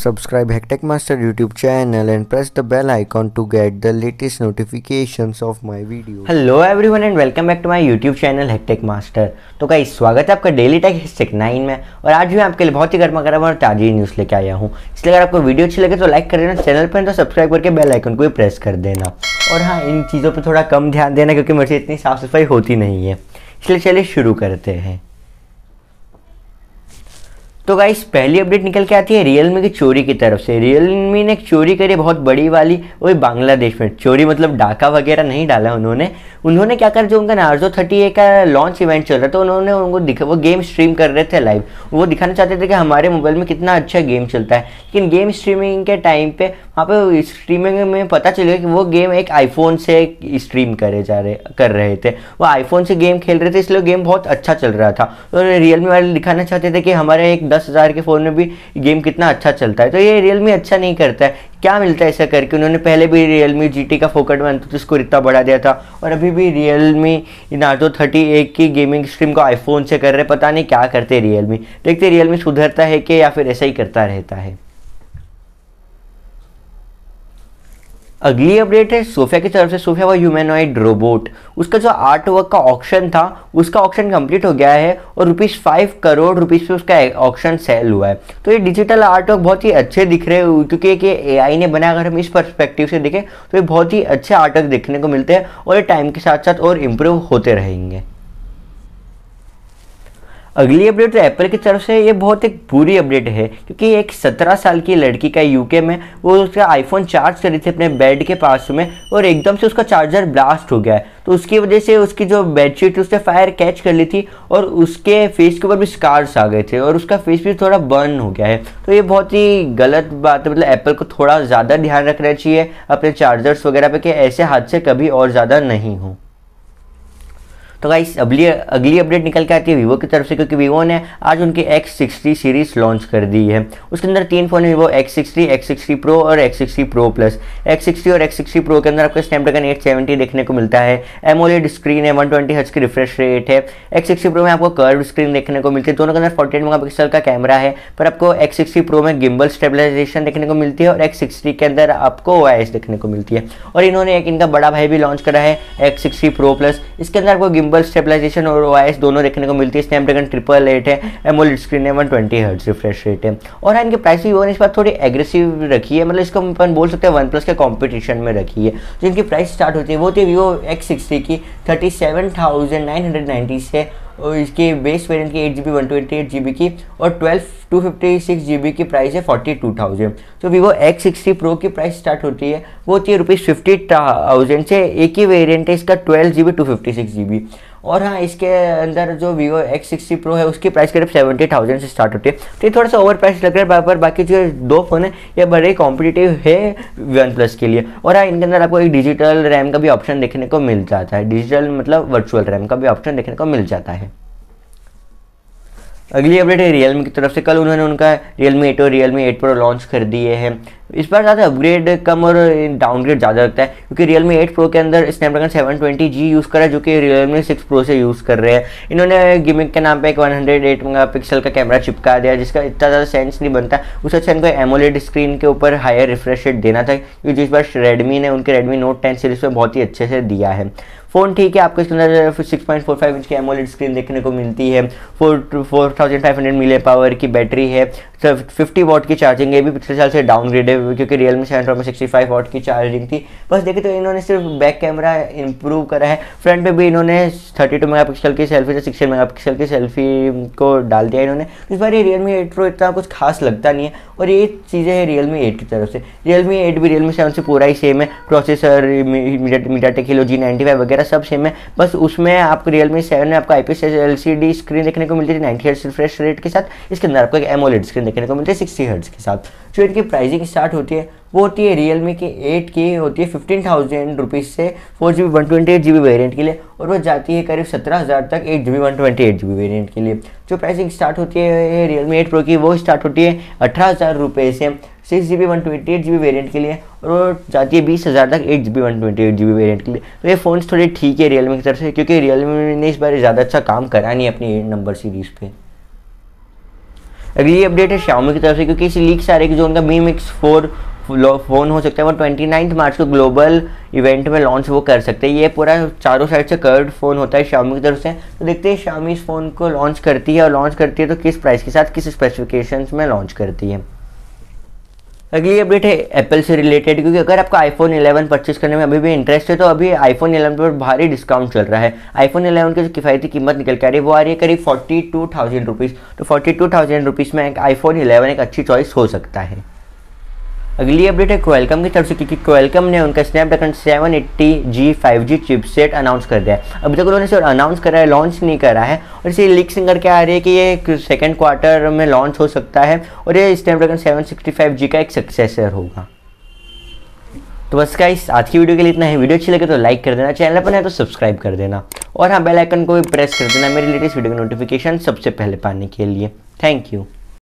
Subscribe Hectech Master YouTube channel and press the bell icon to get the latest notifications of my video. Hello everyone and welcome back to my YouTube channel Hectech Master तो guys स्वागत है आपका daily take take nine में और आज भी आपके लिए बहुत ही गर्मा गर्म और ताजी न्यूज़ लेके आया हूँ। इसलिए अगर आपको वीडियो अच्छी लगे तो लाइक कर देना चैनल पर तो सब्सक्राइब करके बेल आइकन को भी प्रेस कर देना। और हाँ इन चीज़ों पर थोड़ा कम ध्यान देना क्योंकि मेरे इतनी साफ़ सफ़ाई होती नहीं है। इसलिए चलिए शुरू करते हैं। तो गाइस पहली अपडेट निकल के आती है रियलमी की चोरी की तरफ़ से। रियलमी ने एक चोरी करी बहुत बड़ी वाली वही बांग्लादेश में। चोरी मतलब डाका वगैरह नहीं डाला उन्होंने। उन्होंने क्या कर, जो उनका नार्जो थर्टी ए का लॉन्च इवेंट चल रहा था, उन्होंने उनको दिखा, वो गेम स्ट्रीम कर रहे थे लाइव वो दिखाना चाहते थे कि हमारे मोबाइल में कितना अच्छा गेम चलता है। लेकिन गेम स्ट्रीमिंग के टाइम पे, वहाँ पे स्ट्रीमिंग में पता चल गया कि वो गेम एक आईफोन से स्ट्रीम करे जा रहे, कर रहे थे। वो आईफोन से गेम खेल रहे थे, इसलिए गेम बहुत अच्छा चल रहा था। तो रियलमी वाले दिखाना चाहते थे कि हमारे एक दस हज़ार के फ़ोन में भी गेम कितना अच्छा चलता है। तो ये रियलमी अच्छा नहीं करता है। क्या मिलता है ऐसा करके? उन्होंने पहले भी रियलमी जी का फोकट में तो उसको इतना बढ़ा दिया था। और अभी भी रियलमी नार्जो थर्टी ए की गेमिंग स्ट्रीम को आईफोन से कर रहे पता नहीं क्या करते रियलमी देखते रियलमी सुधरता है कि या फिर ऐसा ही करता रहता है। अगली अपडेट है, सोफिया की तरफ़ से, सोफिया वो ह्यूमनॉइड रोबोट उसका जो आर्ट वर्क का ऑप्शन था, उसका ऑप्शन कंप्लीट हो गया है और रुपीज़ फाइव करोड़ रुपीज़ पे उसका ऑप्शन सेल हुआ है। तो ये डिजिटल आर्ट वर्क बहुत ही अच्छे दिख रहे हैं, क्योंकि एक ए आई ने बनाया, अगर हम इस परस्पेक्टिव से देखें तो ये बहुत ही अच्छे आर्ट वर्क देखने को मिलते हैं और ये टाइम के साथ साथ और इम्प्रूव होते रहेंगे। अगली अपडेट तो एप्पल की तरफ़ से, ये बहुत एक बुरी अपडेट है, क्योंकि एक सत्रह साल की लड़की का यूके में, वो उसका आईफोन चार्ज करी थी अपने बेड के पास में, और एकदम से उसका चार्जर ब्लास्ट हो गया है। तो उसकी वजह से उसकी जो बेडशीट थी, उसने फायर कैच कर ली थी, और उसके फेस के ऊपर भी स्कार्स आ गए थे, और उसका फेस भी थोड़ा बर्न हो गया है। तो ये बहुत ही गलत बात है मतलब एप्पल को थोड़ा ज़्यादा ध्यान रखना चाहिए, अपने चार्जर्स वगैरह पर कि ऐसे हादसे कभी और ज़्यादा नहीं हों। तो गाइस अगली अगली अपडेट निकल के आती है वीवो की तरफ़ से, क्योंकि वीवो ने आज उनकी एक्स सिक्सटी सीरीज़ लॉन्च कर दी है। उसके अंदर तीन फ़ोन है Vivo X sixty X sixty pro और X sixty pro plus X और एक्स सिक्सटी प्रो के अंदर आपको स्नैपड्रैगन एट सेवेंटी देखने को मिलता है। एमोलेड स्क्रीन है वन ट्वेंटी हर्ट्ज की रिफ्रेश रेट है। एक्स सिक्सटी प्रो में आपको कर्व स्क्रीन देखने को मिलती है। दोनों के अंदर फोर्टी एट मेगा का कैमरा है, पर आपको एक्स सिक्सटी प्रो में गिम्बल स्टेबलाइजेशन देखने को मिलती है और एक्स सिक्सटी के अंदर आपको OIS देखने को मिलती है। और इन्होंने एक इनका बड़ा भाई भी लॉन्च करा है एक्स सिक्सटी प्रो प्लस इसके अंदर आपको स्टेबलाइजेशन और ओ दोनों देखने को मिलती है। स्नैपड्रैगन ट्रिपल एट है एमोल स्क्रीन है one twenty hertz refresh rate है। और हाँ इनकी प्राइस भी इस बार थोड़ी एग्रेसिव रखी है। मतलब इसको अपन बोल सकते हैं वन प्लस के कॉम्पिटिशन में रखी है। जो इनकी प्राइस स्टार्ट होती है, वो थी वीवो एक्स सिक्सटी की thirty seven thousand nine hundred ninety से और इसके बेस वेरियंट की eight G B one twenty eight G B की और twelve two fifty six G B की प्राइस है फोर्टी टू थाउज़ेंड तो वीवो एक्स सिक्सटी प्रो की प्राइस स्टार्ट होती है, वो होती है रुपीज़ फिफ्टी थाउज़ेंड से एक ही वेरिएंट है, इसका twelve G B two fifty six G B और हाँ इसके अंदर जो वीवो एक्स सिक्सटी प्रो है, उसकी प्राइस करीब सेवेंटी थाउज़ेंड से स्टार्ट होती है। तो ये थोड़ा सा ओवर प्राइस लग रहा है, पर बाकी जो दो फ़ोन है, ये बड़े कॉम्पिटेटिव है वन प्लस के लिए। और हाँ इनके अंदर आपको एक डिजिटल रैम का भी ऑप्शन देखने को मिल जाता है। डिजिटल मतलब वर्चुअल रैम का भी ऑप्शन देखने को मिल जाता है। अगली अपडेट है रियलमी की तरफ़ से। कल उन्होंने उनका रियलमी एट और रियलमी एट प्रो लॉन्च कर दिए हैं। इस बार ज़्यादा अपग्रेड कम और डाउनग्रेड ज़्यादा लगता है, क्योंकि रियलमी एट प्रो के अंदर Snapdragon seven twenty G use करा जो कि रियलमी सिक्स प्रो से यूज़ कर रहे हैं। इन्होंने गिमिक के नाम पे एक one hundred eight mega pixel का कैमरा चिपका दिया, जिसका इतना ज़्यादा सेंस नहीं बनता। उससे अच्छा इनको एमोलेड स्क्रीन के ऊपर हायर रिफ्रेश रेट देना था, क्योंकि जिस बार रेडमी ने उनके रेडमी नोट टेन सीरीज़ में बहुत ही अच्छे से दिया है। फ़ोन ठीक है, आपको इसके अंदर six point four five inch की एमोलेड स्क्रीन देखने को मिलती है। Four four thousand five hundred मिले पावर की बैटरी है। फिफ्टी वॉट की चार्जिंग ये भी पिछले साल से डाउनग्रेड है, क्योंकि रियलमी सेवन प्रो में सिक्सटी फाइव वॉट की चार्जिंग थी। बस देखे तो इन्होंने सिर्फ़ बैक कैमरा इंप्रूव करा है। फ्रंट पे भी इन्होंने थर्टी टू मेगा पिक्सल की सेल्फी से सिक्सटी मेगा पिक्सल की सेल्फी को डाल दिया इन्होंने। इस बार ये रियलमी एट प्रो इतना कुछ खास लगता नहीं है, और ये चीज़ें हैं रियलमी एट की तरफ़ से। रियलमी एट भी रियलमी सेवन से पूरा ही सेम है। Processor MediaTek G ninety five वगैरह सब सेम है। बस उसमें आपको रियलमी सेवन में आपको I P S L C D screen देखने को मिलती है नाइन्टी हर्ट्स रिफ्रेश रेट के साथ। इसके अंदर आपको एक एमोलेड स्क्रीन देखने को मिलती है सिक्सटी हर्ट्स के साथ। जो इनकी प्राइसिंग स्टार्ट होती है, वो होती है रियल मी की एट की होती है फिफ्टीन थाउज़ेंड रुपीज़ से four G B one twenty eight G B variant के लिए और वो जाती है करीब सत्रह हज़ार तक eight G B one twenty eight G B variant के लिए। जो प्राइसिंग स्टार्ट होती है रियल मी एट प्रो की, वो स्टार्ट होती है अठारह हज़ार रुपये से six G B one twenty eight G B variant के लिए और वो जाती है बीस हज़ार तक eight G B one twenty eight G B variant के लिए। तो ये फ़ोन्स थोड़े ठीक है रियलमी की तरफ़ से, क्योंकि रियलमी ने इस बार ज़्यादा अच्छा काम करा नहीं अपनी नंबर सीरीज़ पे। अगली अपडेट है शाओमी की तरफ़ से, क्योंकि इस लीक सारे की जो उनका मी मिक्स फोर फ़ोन हो सकता है, वो ट्वेंटी नाइन्थ मार्च को ग्लोबल इवेंट में लॉन्च वो कर सकते हैं। ये पूरा चारों साइड से कर्ड फ़ोन होता है शामी की तरफ़ से। तो देखते हैं शामी इस फ़ोन को लॉन्च करती है और लॉन्च करती है तो किस प्राइस के साथ, किस स्पेसिफिकेशंस में लॉन्च करती है। अगली अपडेट है एप्पल से रिलेटेड क्योंकि अगर आपका आईफोन 11 परचेज करने में अभी भी इंटरेस्ट है तो अभी आईफोन 11 पर भारी डिस्काउंट चल रहा है। आईफोन 11 की जो किफ़ायती कीमत निकल के आ रही है, वो आ रही है करीब फोर्टी टू थाउज़ेंड रुपीज़ तो फोर्टी टू थाउज़ेंड रुपीज़ में एक आईफोन 11 एक अच्छी चॉइस हो सकता है। अगली अपडेट है क्वेलकम की तरफ़ से, क्योंकि क्वेलकम ने उनका स्नैपड्रैगन 780 जी 5G चिपसेट अनाउंस कर दिया है। अभी तक उन्होंने अनाउंस करा है लॉन्च नहीं करा है, और इसे लीक सिंगर क्या आ रही है कि ये सेकंड क्वार्टर में लॉन्च हो सकता है, और ये स्नैपड्रैगन 765G का एक सक्सेसर होगा। तो बस का इस आज की वीडियो के लिए इतना है। वीडियो अच्छी लगे तो लाइक कर देना चैनल पर है तो सब्सक्राइब कर देना, और हाँ बेल आइकन को भी प्रेस कर देना मेरी लेटेस्ट वीडियो की नोटिफिकेशन सबसे पहले पाने के लिए। Thank you